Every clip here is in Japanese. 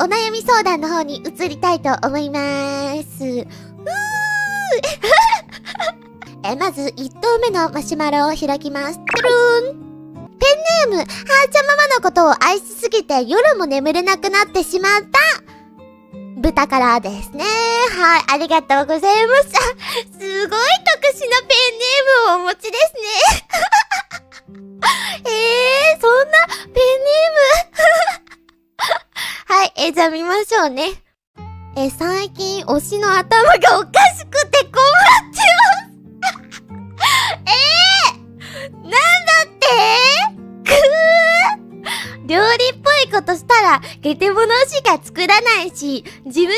お悩み相談の方に移りたいと思いまーす。うーえ、まず、1投目のマシュマロを開きます。トゥルーンペンネーム、はーちゃママのことを愛しすぎて夜も眠れなくなってしまった豚からですね。はい、ありがとうございます。すごい特殊なペンネームをお持ちですね。ましょうね。え、最近推しの頭がおかしくて困ってます。えー、なんだって？くー。料理っぽいことしたら、ゲテモノしか作らないし、自分か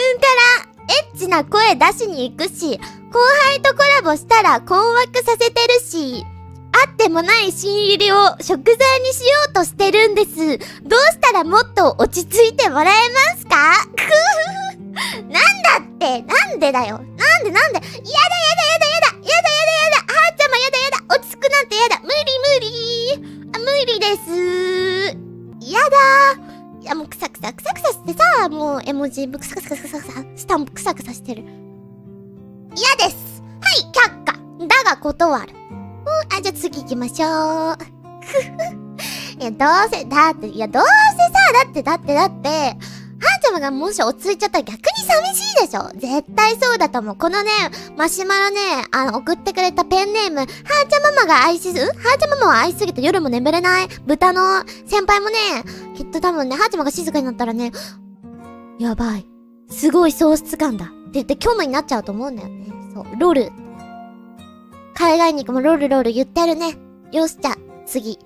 らエッチな声出しに行くし、後輩とコラボしたら困惑させてるし、あってもない新入りを食材にしようとしてるんです。どうしたらもっと落ち着いてもらえますか？くふふなんだって？なんでだよ？なんで？なんで？やだやだやだやだやだやだやだ。あーちゃんもやだやだ。落ち着くなんてやだ。無理無理。あ無理です。やだ。いやもうくさくさくさくさしてさ、もう絵文字、くさくさくさくさ、スタンプクサしてる。嫌です。はい、却下。だが断る。きましょう。いや、どうせ、だって、いや、どうせさ、だって、だって、だって、はーちゃまがもし落ち着いちゃったら逆に寂しいでしょ絶対そうだと思う。このね、マシュマロね、あの、送ってくれたペンネーム、はーちゃママが愛しず、はーちゃママを愛しすぎて夜も眠れない豚の先輩もね、きっと多分ね、はーちゃまが静かになったらね、やばい。すごい喪失感だ。って言って虚無になっちゃうと思うんだよね。そう。ロル。海外肉もロールロール言ってるね。よし、じゃ、次。